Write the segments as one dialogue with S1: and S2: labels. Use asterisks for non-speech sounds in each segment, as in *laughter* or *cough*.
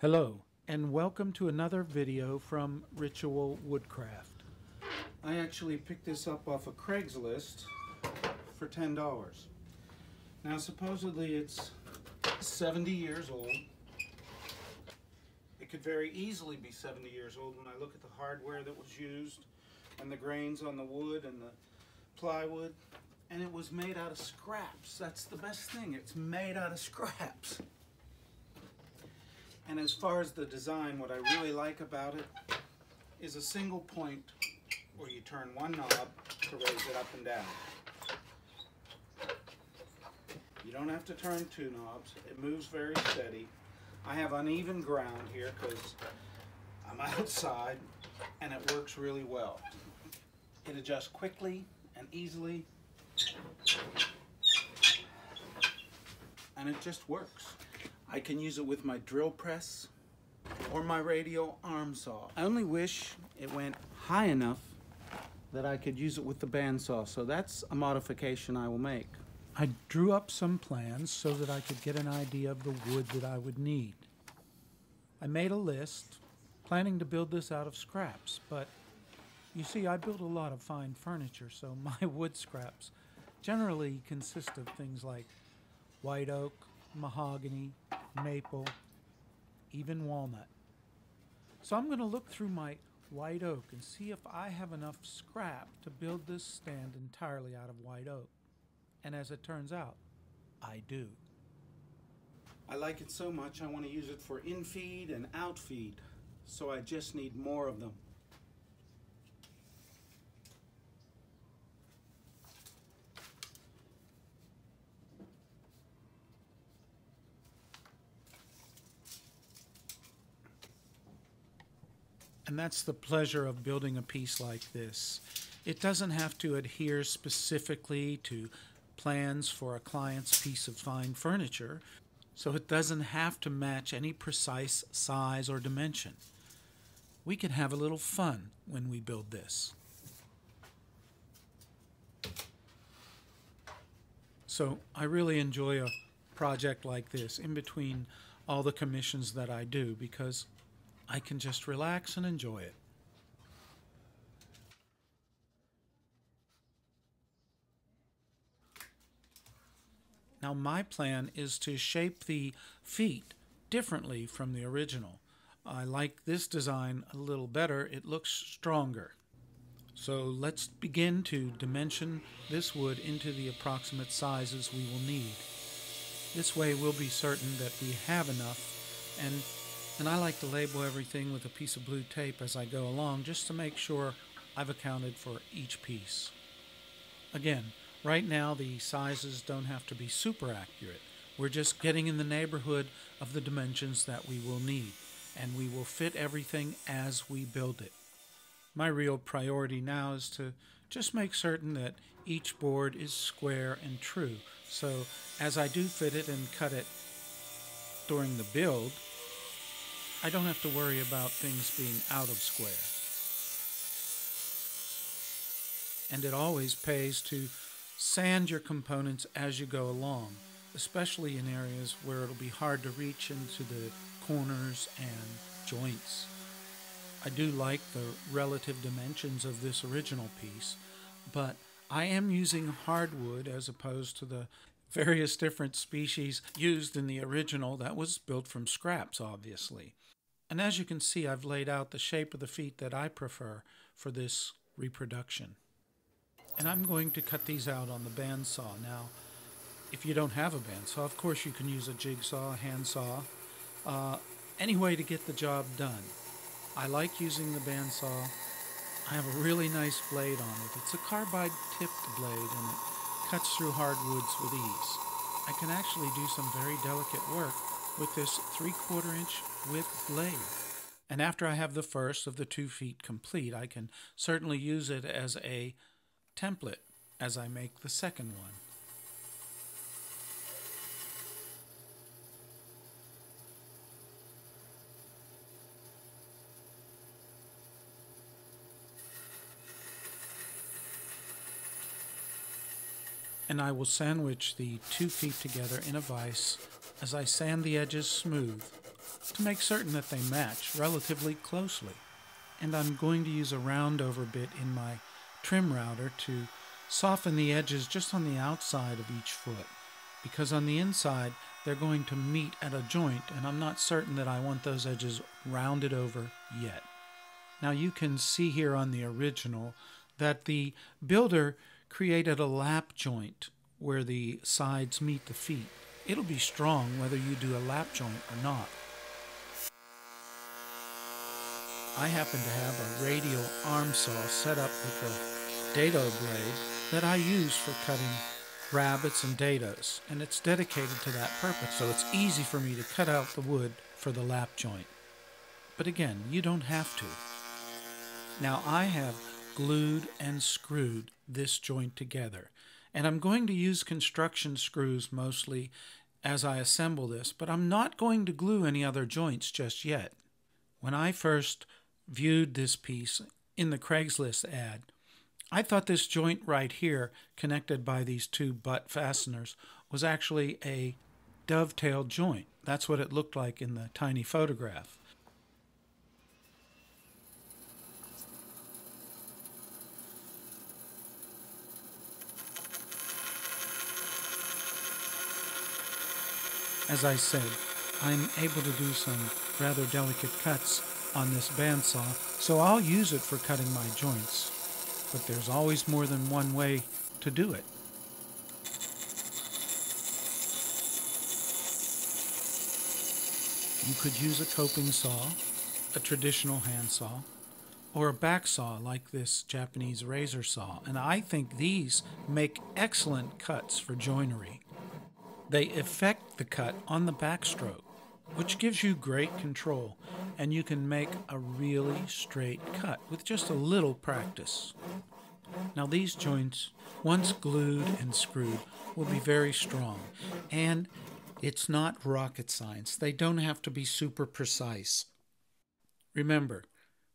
S1: Hello, and welcome to another video from Ritual Woodcraft. I actually picked this up off of Craigslist for $10. Now supposedly it's 70 years old. It could very easily be 70 years old when I look at the hardware that was used and the grains on the wood and the plywood. And it was made out of scraps. That's the best thing. It's made out of scraps. And as far as the design, what I really like about it is a single point where you turn one knob to raise it up and down. You don't have to turn two knobs. It moves very steady. I have uneven ground here because I'm *laughs* outside and it works really well. It adjusts quickly and easily and it just works. I can use it with my drill press or my radial arm saw. I only wish it went high enough that I could use it with the bandsaw, so that's a modification I will make. I drew up some plans so that I could get an idea of the wood that I would need. I made a list, planning to build this out of scraps, but you see, I build a lot of fine furniture, so *laughs* my wood scraps generally consist of things like white oak, mahogany, maple, even walnut. So I'm going to look through my white oak and see if I have enough scrap to build this stand entirely out of white oak. And as it turns out, I do. I like it so much I want to use it for infeed and outfeed, so I just need more of them. And that's the pleasure of building a piece like this. It doesn't have to adhere specifically to plans for a client's piece of fine furniture, so it doesn't have to match any precise size or dimension. We can have a little fun when we build this. So I really enjoy a project like this in between all the commissions that I do because I can just relax and enjoy it. Now my plan is to shape the feet differently from the original. I like this design a little better. It looks stronger. So let's begin to dimension this wood into the approximate sizes we will need. This way we'll be certain that we have enough and and I like to label everything with a piece of blue tape as I go along just to make sure I've accounted for each piece. Again, right now the sizes don't have to be super accurate. We're just getting in the neighborhood of the dimensions that we will need, and we will fit everything as we build it. My real priority now is to just make certain that each board is square and true. So as I do fit it and cut it during the build, I don't have to worry about things being out of square. And it always pays to sand your components as you go along, especially in areas where it'll be hard to reach into the corners and joints. I do like the relative dimensions of this original piece, but I am using hardwood as opposed to the various different species used in the original that was built from scraps, obviously. And as you can see, I've laid out the shape of the feet that I prefer for this reproduction. And I'm going to cut these out on the bandsaw. Now, if you don't have a bandsaw, of course you can use a jigsaw, a handsaw, uh, any way to get the job done. I like using the bandsaw. I have a really nice blade on it. It's a carbide tipped blade and it cuts through hardwoods with ease. I can actually do some very delicate work with this 3 quarter inch width blade. And after I have the first of the two feet complete, I can certainly use it as a template as I make the second one. And I will sandwich the two feet together in a vise as I sand the edges smooth to make certain that they match relatively closely. And I'm going to use a round over bit in my trim router to soften the edges just on the outside of each foot because on the inside they're going to meet at a joint and I'm not certain that I want those edges rounded over yet. Now you can see here on the original that the builder created a lap joint where the sides meet the feet. It'll be strong whether you do a lap joint or not. I happen to have a radial arm saw set up with a dado blade that I use for cutting rabbets and dados, and it's dedicated to that purpose, so it's easy for me to cut out the wood for the lap joint. But again, you don't have to. Now I have glued and screwed this joint together, and I'm going to use construction screws mostly as I assemble this, but I'm not going to glue any other joints just yet. When I first viewed this piece in the Craigslist ad, I thought this joint right here, connected by these two butt fasteners, was actually a dovetail joint. That's what it looked like in the tiny photograph. As I said, I'm able to do some rather delicate cuts on this bandsaw, so I'll use it for cutting my joints. But there's always more than one way to do it. You could use a coping saw, a traditional handsaw, or a back saw like this Japanese razor saw, and I think these make excellent cuts for joinery. They effect the cut on the backstroke, which gives you great control, and you can make a really straight cut with just a little practice. Now, these joints, once glued and screwed, will be very strong, and it's not rocket science. They don't have to be super precise. Remember,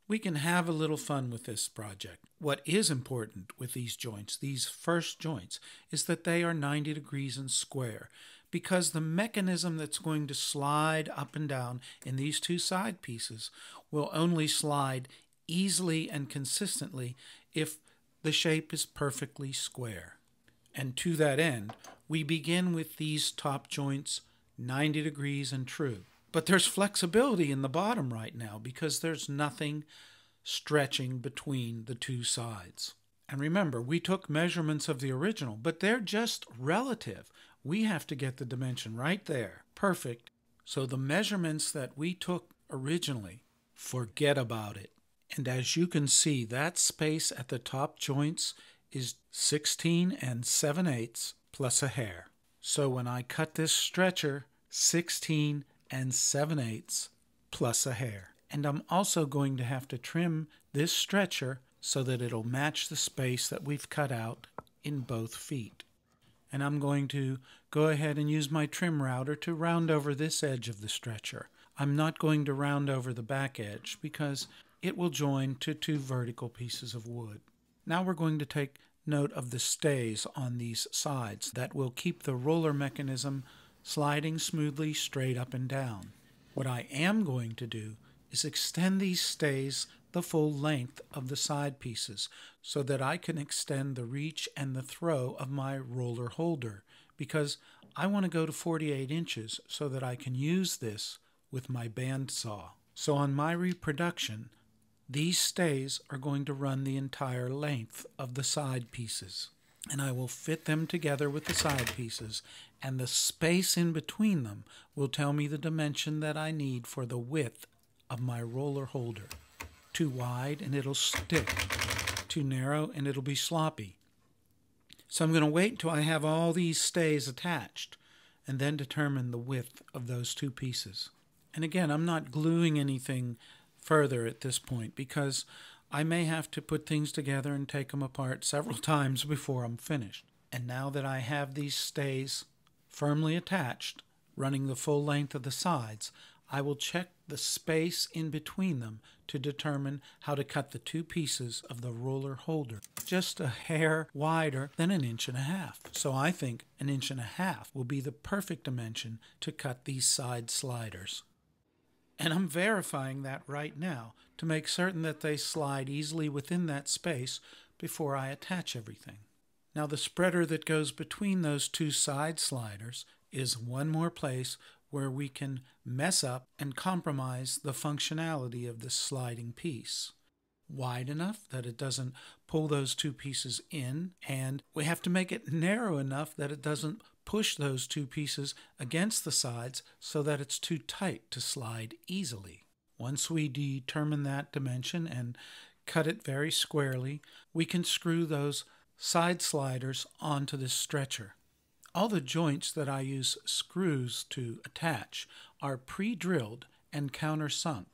S1: we can have a little fun with this project. What is important with these joints, these first joints, is that they are 90 degrees and square because the mechanism that's going to slide up and down in these two side pieces will only slide easily and consistently if the shape is perfectly square. And to that end, we begin with these top joints 90 degrees and true. But there's flexibility in the bottom right now because there's nothing stretching between the two sides. And remember, we took measurements of the original, but they're just relative. We have to get the dimension right there, perfect. So the measurements that we took originally, forget about it. And as you can see, that space at the top joints is 16 and 7 eighths plus a hair. So when I cut this stretcher, 16 and 7 eighths plus a hair. And I'm also going to have to trim this stretcher so that it'll match the space that we've cut out in both feet. And I'm going to go ahead and use my trim router to round over this edge of the stretcher. I'm not going to round over the back edge because it will join to two vertical pieces of wood. Now we're going to take note of the stays on these sides that will keep the roller mechanism sliding smoothly straight up and down. What I am going to do is extend these stays the full length of the side pieces so that I can extend the reach and the throw of my roller holder because I want to go to 48 inches so that I can use this with my bandsaw. So on my reproduction, these stays are going to run the entire length of the side pieces and I will fit them together with the side pieces, and the space in between them will tell me the dimension that I need for the width of my roller holder. Too wide and it'll stick, too narrow and it'll be sloppy. So I'm going to wait until I have all these stays attached and then determine the width of those two pieces. And again, I'm not gluing anything further at this point because I may have to put things together and take them apart several *laughs* times before I'm finished. And now that I have these stays firmly attached, running the full length of the sides, I will check the space in between them to determine how to cut the two pieces of the roller holder just a hair wider than an inch and a half. So I think an inch and a half will be the perfect dimension to cut these side sliders. And I'm verifying that right now to make certain that they slide easily within that space before I attach everything. Now the spreader that goes between those two side sliders is one more place where we can mess up and compromise the functionality of this sliding piece. Wide enough that it doesn't pull those two pieces in, and we have to make it narrow enough that it doesn't push those two pieces against the sides so that it's too tight to slide easily. Once we determine that dimension and cut it very squarely, we can screw those side sliders onto this stretcher. All the joints that I use screws to attach are pre-drilled and countersunk.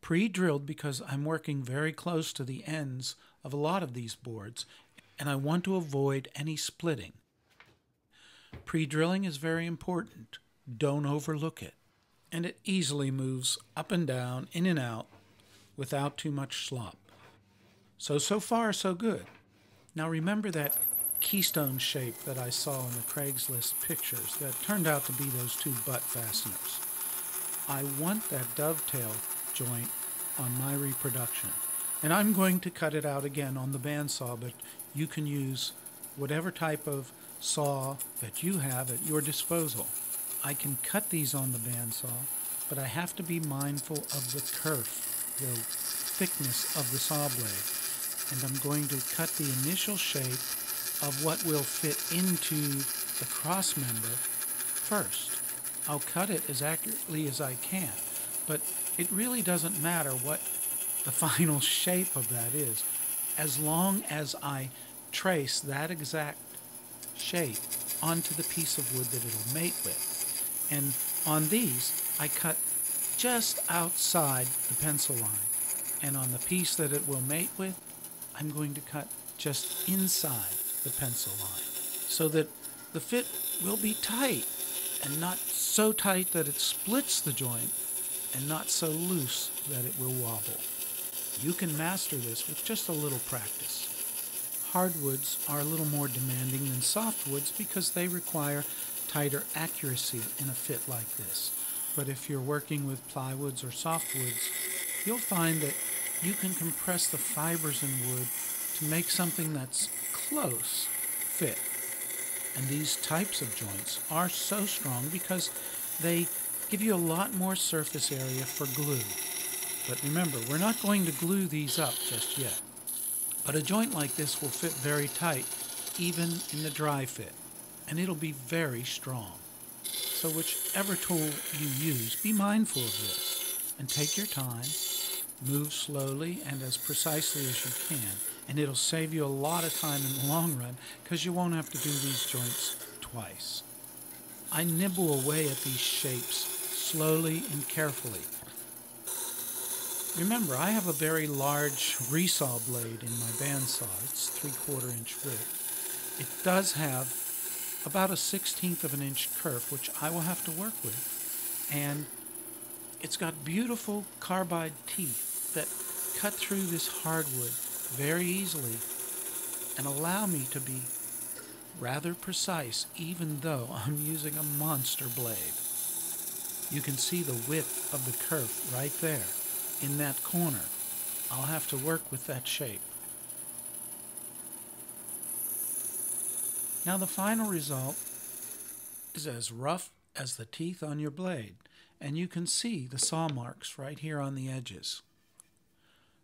S1: Pre-drilled because I'm working very close to the ends of a lot of these boards and I want to avoid any splitting. Pre-drilling is very important. Don't overlook it. And it easily moves up and down, in and out, without too much slop. So, so far, so good. Now remember that keystone shape that I saw in the Craigslist pictures that turned out to be those two butt fasteners. I want that dovetail joint on my reproduction. And I'm going to cut it out again on the bandsaw, but you can use whatever type of saw that you have at your disposal. I can cut these on the bandsaw, but I have to be mindful of the kerf, the thickness of the saw blade. And I'm going to cut the initial shape of what will fit into the cross member first. I'll cut it as accurately as I can, but it really doesn't matter what the *laughs* final shape of that is, as long as I trace that exact shape onto the piece of wood that it'll mate with. And on these, I cut just outside the pencil line. And on the piece that it will mate with, I'm going to cut just inside the pencil line so that the fit will be tight and not so tight that it splits the joint and not so loose that it will wobble. You can master this with just a little practice. Hardwoods are a little more demanding than softwoods because they require tighter accuracy in a fit like this. But if you're working with plywoods or softwoods, you'll find that you can compress the fibers in wood to make something that's close fit. And these types of joints are so strong because they give you a lot more surface area for glue. But remember, we're not going to glue these up just yet. But a joint like this will fit very tight, even in the dry fit, and it'll be very strong. So whichever tool you use, be mindful of this, and take your time, move slowly and as precisely as you can, and it'll save you a lot of time in the long run because you won't have to do these joints twice. I nibble away at these shapes slowly and carefully Remember, I have a very large resaw blade in my bandsaw. It's three quarter inch width. It does have about a sixteenth of an inch kerf, which I will have to work with. And it's got beautiful carbide teeth that cut through this hardwood very easily and allow me to be rather precise even though *laughs* I'm using a monster blade. You can see the width of the kerf right there in that corner. I'll have to work with that shape. Now the final result is as rough as the teeth on your blade, and you can see the saw marks right here on the edges.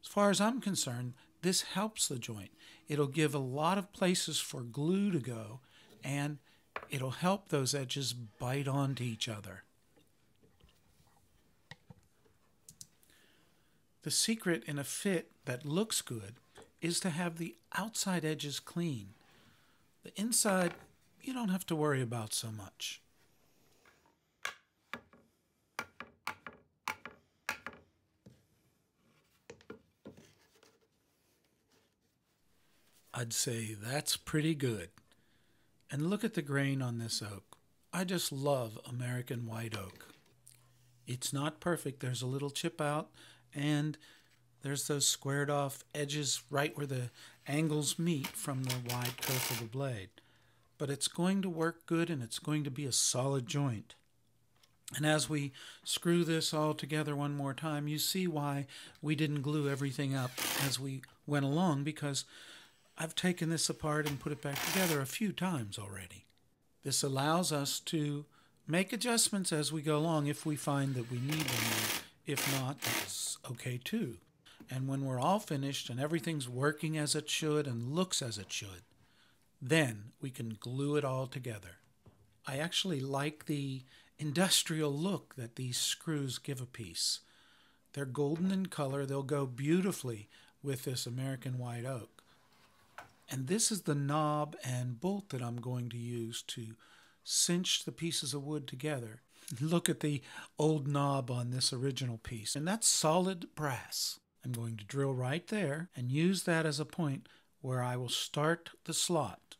S1: As far as I'm concerned, this helps the joint. It'll give a lot of places for glue to go, and it'll help those edges bite onto each other. The secret in a fit that looks good is to have the outside edges clean. The inside, you don't have to worry about so much. I'd say that's pretty good. And look at the grain on this oak. I just love American white oak. It's not perfect. There's a little chip out and there's those squared off edges right where the angles meet from the wide curve of the blade. But it's going to work good and it's going to be a solid joint. And as we screw this all together one more time, you see why we didn't glue everything up as we went along because I've taken this apart and put it back together a few times already. This allows us to make adjustments as we go along if we find that we need them. If not, that's okay too. And when we're all finished and everything's working as it should and looks as it should, then we can glue it all together. I actually like the industrial look that these screws give a piece. They're golden in color, they'll go beautifully with this American white oak. And this is the knob and bolt that I'm going to use to cinch the pieces of wood together. *laughs* Look at the old knob on this original piece, and that's solid brass. I'm going to drill right there and use that as a point where I will start the slot.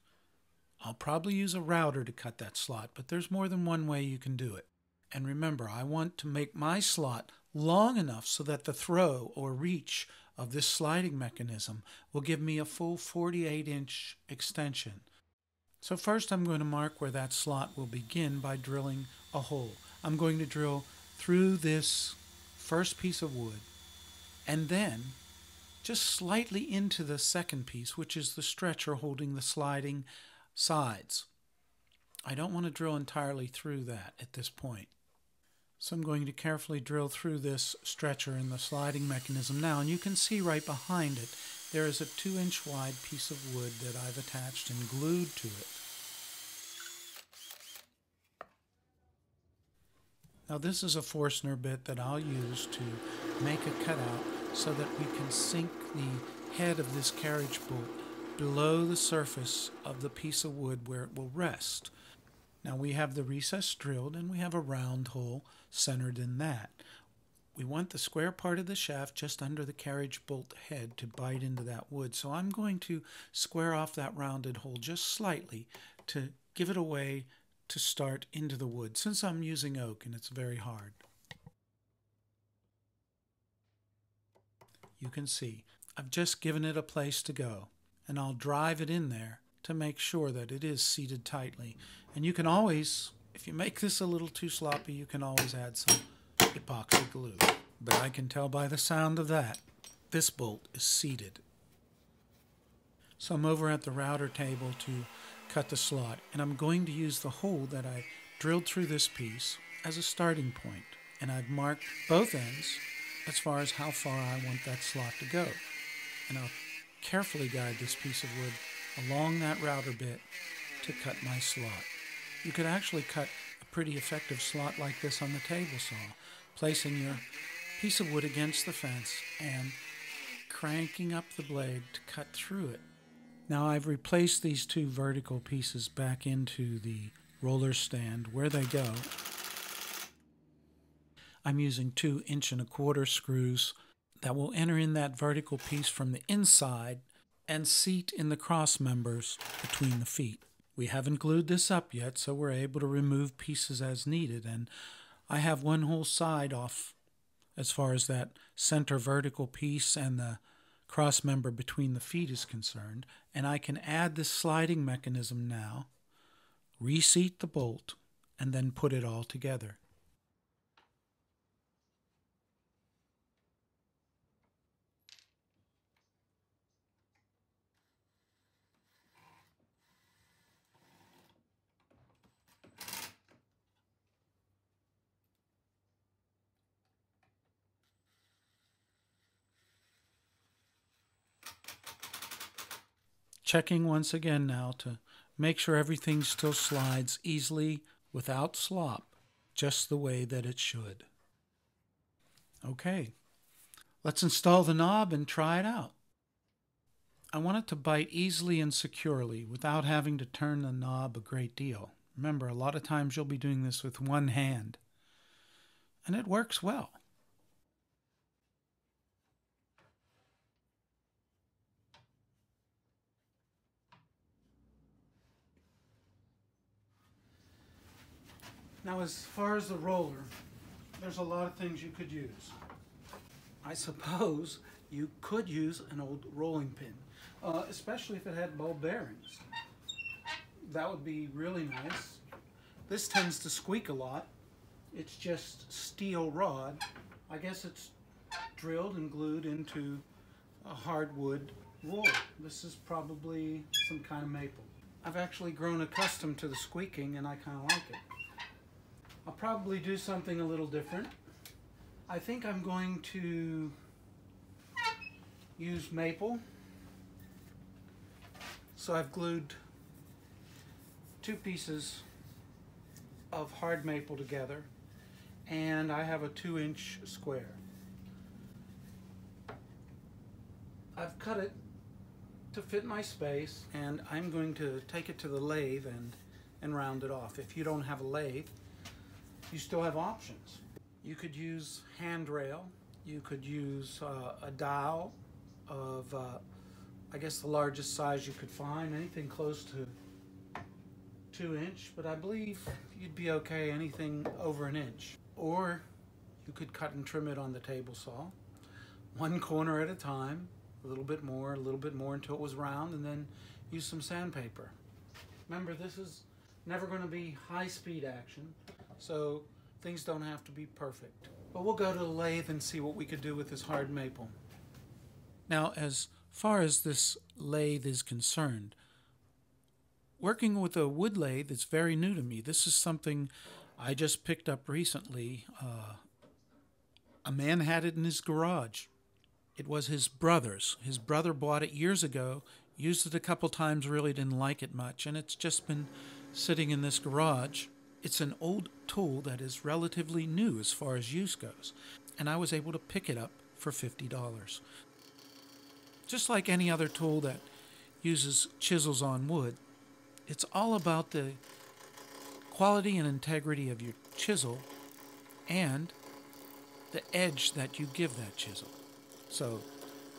S1: I'll probably use a router to cut that slot, but there's more than one way you can do it. And remember, I want to make my slot long enough so that the throw or reach of this sliding mechanism will give me a full 48 inch extension. So first I'm going to mark where that slot will begin by drilling a hole. I'm going to drill through this first piece of wood and then just slightly into the second piece, which is the stretcher holding the sliding sides. I don't want to drill entirely through that at this point. So I'm going to carefully drill through this stretcher in the sliding mechanism now, and you can see right behind it there is a two inch wide piece of wood that I've attached and glued to it. Now this is a Forstner bit that I'll use to make a cutout so that we can sink the head of this carriage bolt below the surface of the piece of wood where it will rest. Now we have the recess drilled and we have a round hole centered in that. We want the square part of the shaft just under the carriage bolt head to bite into that wood. So I'm going to square off that rounded hole just slightly to give it a way to start into the wood since I'm using oak and it's very hard. You can see I've just given it a place to go and I'll drive it in there to make sure that it is seated tightly. And you can always, if you make this a little too sloppy, you can always add some epoxy glue. But I can tell by the sound of that, this bolt is seated. So I'm over at the router table to cut the slot, and I'm going to use the hole that I drilled through this piece as a starting point. And I've marked both ends as far as how far I want that slot to go. And I'll carefully guide this piece of wood along that router bit to cut my slot. You could actually cut a pretty effective slot like this on the table saw, placing your piece of wood against the fence and cranking up the blade to cut through it. Now I've replaced these two vertical pieces back into the roller stand where they go. I'm using two inch and a quarter screws that will enter in that vertical piece from the inside and seat in the cross members between the feet. We haven't glued this up yet, so we're able to remove pieces as needed, and I have one whole side off as far as that center vertical piece and the cross member between the feet is concerned, and I can add this sliding mechanism now, reseat the bolt, and then put it all together. Checking once again now to make sure everything still slides easily without slop, just the way that it should. Okay, let's install the knob and try it out. I want it to bite easily and securely without having to turn the knob a great deal. Remember, a lot of times you'll be doing this with one hand, and it works well. Now, as far as the roller, there's a lot of things you could use. I suppose you could use an old rolling pin, uh, especially if it had ball bearings. That would be really nice. This tends to squeak a lot, it's just steel rod. I guess it's drilled and glued into a hardwood roll. This is probably some kind of maple. I've actually grown accustomed to the squeaking and I kind of like it. I'll probably do something a little different. I think I'm going to use maple. So I've glued two pieces of hard maple together and I have a two inch square. I've cut it to fit my space and I'm going to take it to the lathe and, and round it off. If you don't have a lathe, you still have options. You could use handrail, you could use uh, a dowel of, uh, I guess the largest size you could find, anything close to two inch, but I believe you'd be okay anything over an inch. Or you could cut and trim it on the table saw, one corner at a time, a little bit more, a little bit more until it was round, and then use some sandpaper. Remember, this is never going to be high speed action, so things don't have to be perfect. But we'll go to the lathe and see what we could do with this hard maple. Now, as far as this lathe is concerned, working with a wood lathe is very new to me. This is something I just picked up recently. Uh, a man had it in his garage. It was his brother's. His brother bought it years ago, used it a couple times, really didn't like it much, and it's just been sitting in this garage. It's an old tool that is relatively new as far as use goes, and I was able to pick it up for $50. Just like any other tool that uses chisels on wood, it's all about the quality and integrity of your chisel and the edge that you give that chisel. So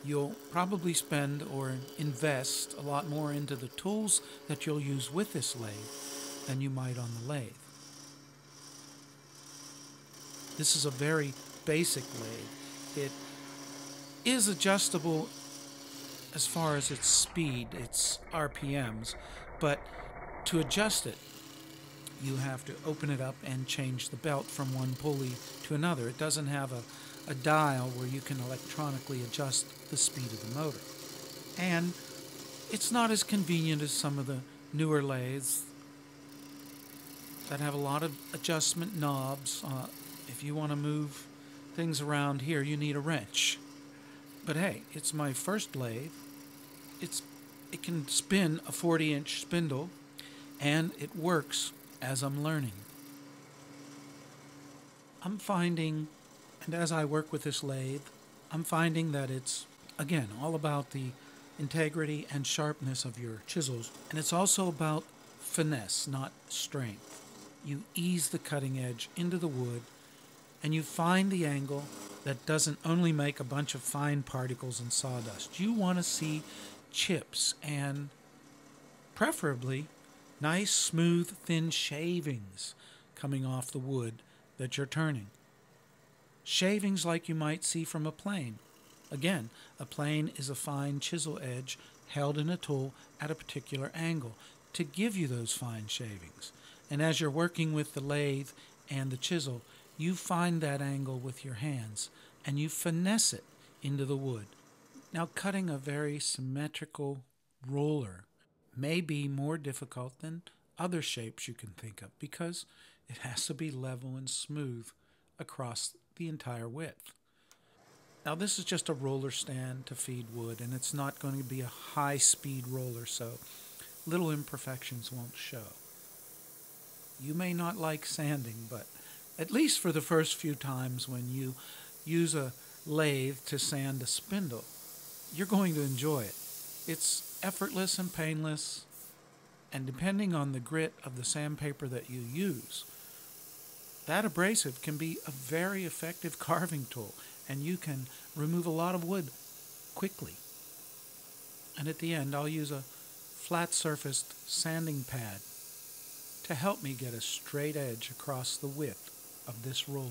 S1: you'll probably spend or invest a lot more into the tools that you'll use with this lathe than you might on the lathe. This is a very basic lathe. It is adjustable as far as its speed, its RPMs, but to adjust it, you have to open it up and change the belt from one pulley to another. It doesn't have a a dial where you can electronically adjust the speed of the motor. And it's not as convenient as some of the newer lathes that have a lot of adjustment knobs. Uh, if you want to move things around here, you need a wrench. But hey, it's my first lathe. It's it can spin a 40 inch spindle and it works as I'm learning. I'm finding and as I work with this lathe, I'm finding that it's, again, all about the integrity and sharpness of your chisels. And it's also about finesse, not strength. You ease the cutting edge into the wood and you find the angle that doesn't only make a bunch of fine particles and sawdust. You want to see chips and preferably nice, smooth, thin shavings coming off the wood that you're turning. Shavings like you might see from a plane. Again, a plane is a fine chisel edge held in a tool at a particular angle to give you those fine shavings. And as you're working with the lathe and the chisel, you find that angle with your hands and you finesse it into the wood. Now, cutting a very symmetrical roller may be more difficult than other shapes you can think of because it has to be level and smooth across the entire width. Now this is just a roller stand to feed wood and it's not going to be a high speed roller so little imperfections won't show. You may not like sanding but at least for the first few times when you use a lathe to sand a spindle you're going to enjoy it. It's effortless and painless and depending on the grit of the sandpaper that you use that abrasive can be a very effective *laughs* carving tool and you can remove a lot of wood quickly. And at the end, I'll use a flat surfaced sanding pad to help me get a straight edge across the width of this roller.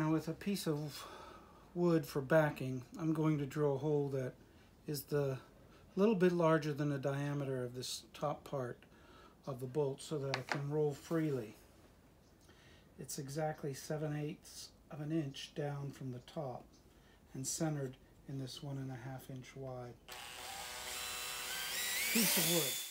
S1: Now with a piece of wood for backing, I'm going to drill a hole that is the little bit larger than the diameter of this top part of the bolt so that it can roll freely. It's exactly 7 eighths of an inch down from the top and centered in this one and a half inch wide piece of wood.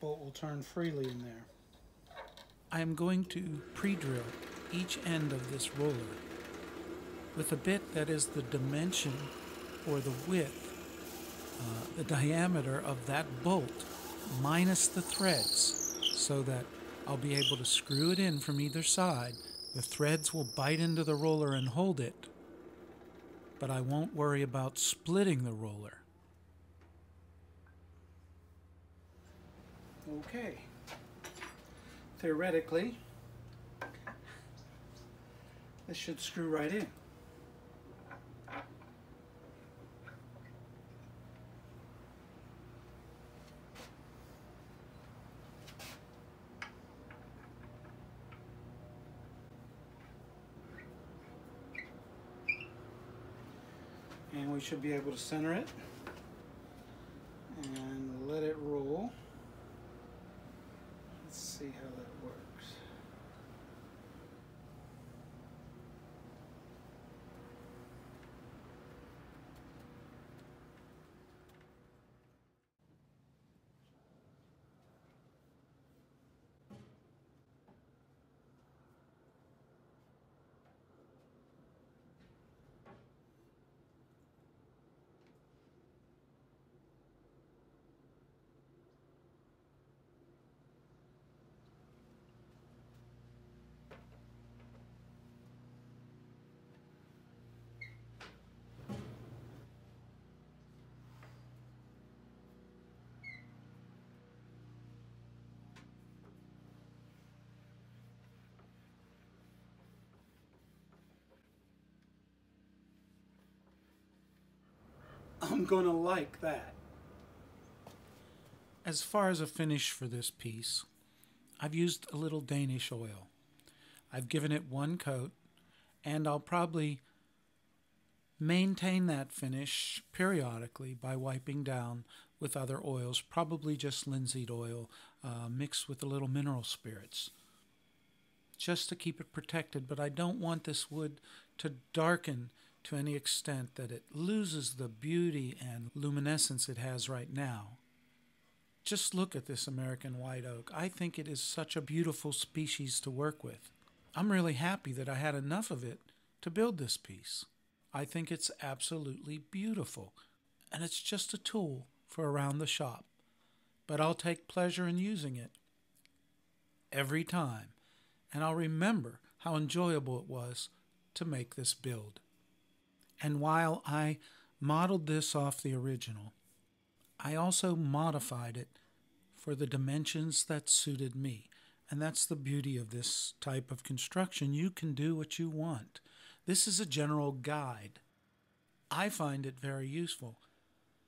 S1: Bolt will turn freely in there. I am going to pre-drill each end of this roller with a bit that is the dimension or the width, uh, the diameter of that bolt minus the threads so that I'll be able to screw it in from either side. The threads will bite into the roller and hold it, but I won't worry about splitting the roller. Okay. Theoretically, this should screw right in. and we should be able to center it and let it roll. Let's see how that works. I'm to like that. As far as a finish for this piece, I've used a little Danish oil. I've given it one coat, and I'll probably maintain that finish periodically by wiping down with other oils, probably just linseed oil uh, mixed with a little mineral spirits, just to keep it protected. But I don't want this wood to darken to any extent that it loses the beauty and luminescence it has right now. Just look at this American white oak. I think it is such a beautiful species to work with. I'm really happy that I had enough of it to build this piece. I think it's absolutely beautiful, and it's just a tool for around the shop. But I'll take pleasure in using it every time, and I'll remember how enjoyable it was to make this build. And while I modeled this off the original, I also modified it for the dimensions that suited me. And that's the beauty of this type of construction. You can do what you want. This is a general guide. I find it very useful.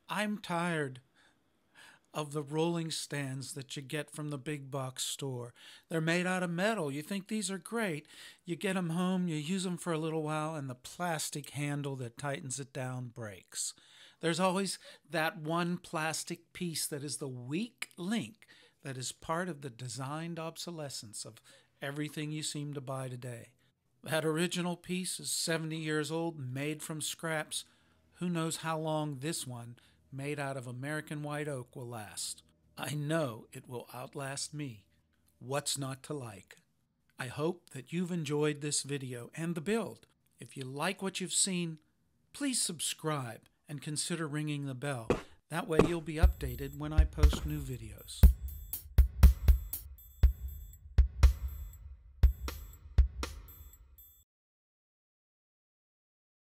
S1: I'm tired of the rolling stands that you get from the big box store. They're made out of metal. You think these are great. You get them home, you use them for a little while, and the plastic handle that tightens it down breaks. There's always that one plastic piece that is the weak link that is part of the designed obsolescence of everything you seem to buy today. That original piece is 70 years old, made from scraps. Who knows how long this one made out of American white oak will last. I know it will outlast me. What's not to like? I hope that you've enjoyed this video and the build. If you like what you've seen, please subscribe and consider ringing the bell. That way you'll be updated when I post new videos.